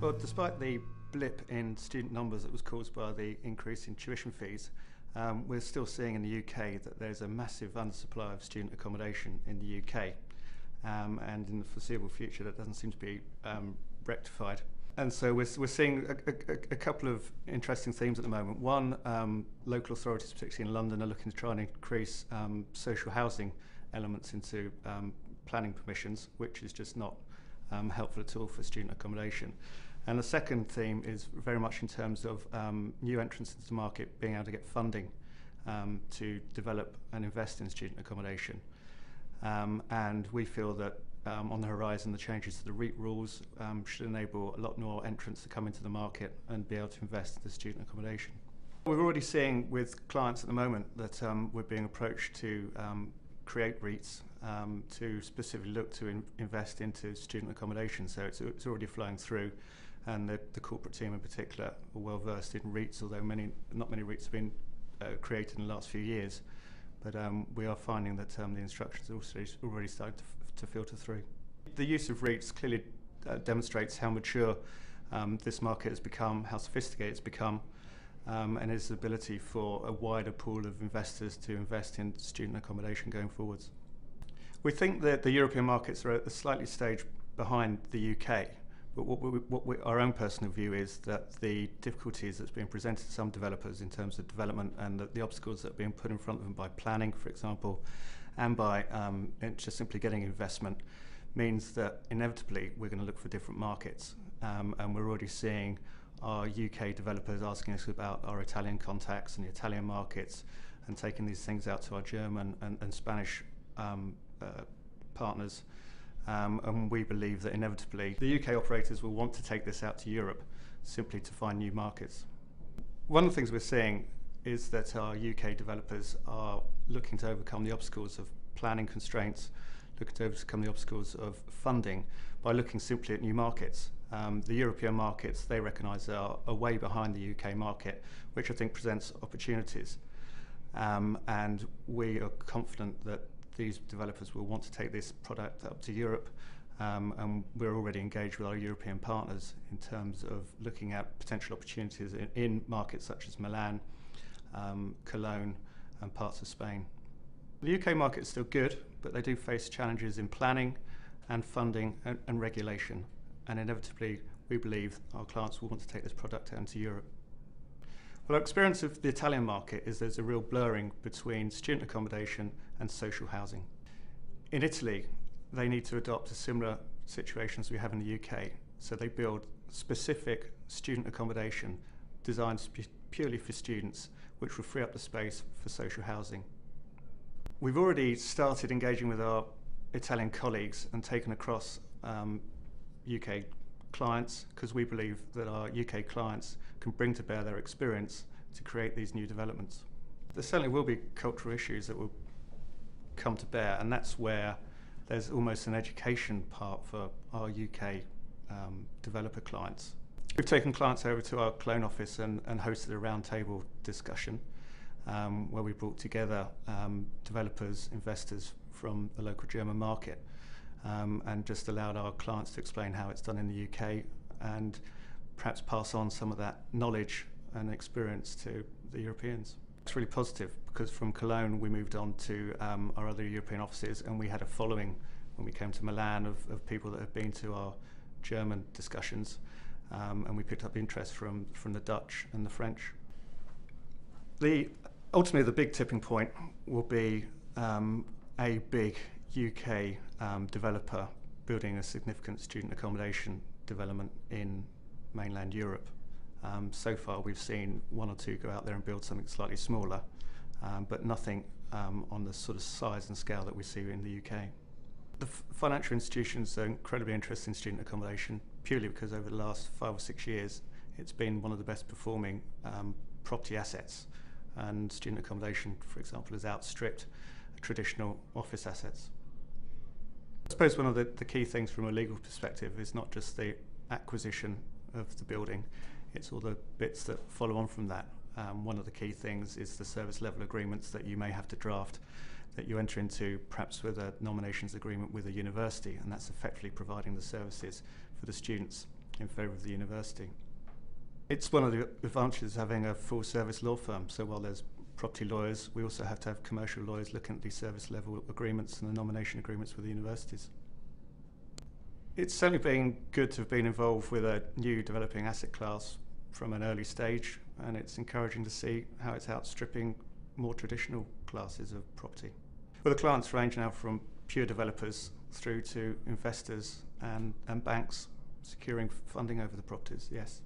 Well, despite the blip in student numbers that was caused by the increase in tuition fees, um, we're still seeing in the UK that there's a massive undersupply of student accommodation in the UK. Um, and in the foreseeable future, that doesn't seem to be um, rectified. And so we're, we're seeing a, a, a, couple of interesting themes at the moment. One, um, local authorities, particularly in London, are looking to try and increase um, social housing elements into um, planning permissions, which is just not helpful at all for student accommodation. And the second theme is very much in terms of um, new entrants into the market being able to get funding um, to develop and invest in student accommodation. Um, and we feel that um, on the horizon, the changes to the REIT rules um, should enable a lot more entrants to come into the market and be able to invest in the student accommodation. We're already seeing with clients at the moment that um, we're being approached to create REITs um, to specifically look to in invest into student accommodation. So it's, it's already flowing through and the, the corporate team in particular are well versed in REITs, although many, not many REITs have been uh, created in the last few years. But um, we are finding that um, the instructions are also already starting to, to filter through. The use of REITs clearly uh, demonstrates how mature um, this market has become, how sophisticated it's become, um, and its ability for a wider pool of investors to invest in student accommodation going forwards. We think that the European markets are at a slightly stage behind the UK. But what, we, what we, our own personal view is that the difficulties that's being presented to some developers in terms of development and the, the obstacles that are being put in front of them by planning, for example, and by um, just simply getting investment means that inevitably we're going to look for different markets. Um, and we're already seeing our UK developers asking us about our Italian contacts and the Italian markets and taking these things out to our German and, and Spanish um, uh, partners um, and we believe that inevitably the UK operators will want to take this out to Europe simply to find new markets. One of the things we're seeing is that our UK developers are looking to overcome the obstacles of planning constraints, looking to overcome the obstacles of funding by looking simply at new markets. Um, the European markets, they recognise, are, are way behind the UK market, which I think presents opportunities. Um, and we are confident that these developers will want to take this product up to Europe. Um, and we're already engaged with our European partners in terms of looking at potential opportunities in, in markets such as Milan, um, Cologne, and parts of Spain. The UK market is still good, but they do face challenges in planning and funding and, and regulation. And inevitably, we believe our clients will want to take this product out into Europe. Well, our experience of the Italian market is there's a real blurring between student accommodation and social housing. In Italy, they need to adopt a similar situation as we have in the UK. So they build specific student accommodation designed purely for students, which will free up the space for social housing. We've already started engaging with our Italian colleagues and taken across um, UK clients because we believe that our UK clients can bring to bear their experience to create these new developments. There certainly will be cultural issues that will come to bear, and that's where there's almost an education part for our UK um, developer clients. We've taken clients over to our Cologne office and, and hosted a roundtable discussion um, where we brought together um, developers, investors from the local German market um, and just allowed our clients to explain how it's done in the UK and perhaps pass on some of that knowledge and experience to the Europeans. It's really positive because from Cologne we moved on to um, our other European offices and we had a following when we came to Milan of, of people that have been to our German discussions um, and we picked up interest from, from the Dutch and the French. The, ultimately the big tipping point will be um, a big UK um, developer building a significant student accommodation development in mainland Europe. Um, so far, we've seen one or two go out there and build something slightly smaller, um, but nothing um, on the sort of size and scale that we see in the UK. The financial institutions are incredibly interested in student accommodation purely because over the last five or six years, it's been one of the best performing um, property assets. And student accommodation, for example, has outstripped traditional office assets. I suppose one of the, the key things from a legal perspective is not just the acquisition of the building, it's all the bits that follow on from that. Um, one of the key things is the service level agreements that you may have to draft that you enter into perhaps with a nominations agreement with a university and that's effectively providing the services for the students in favour of the university. It's one of the advantages of having a full service law firm. So while there's property lawyers, we also have to have commercial lawyers looking at the service level agreements and the nomination agreements with the universities. It's certainly been good to have been involved with a new developing asset class from an early stage, and it's encouraging to see how it's outstripping more traditional classes of property. Well, the clients range now from pure developers through to investors and, and banks securing funding over the properties, yes.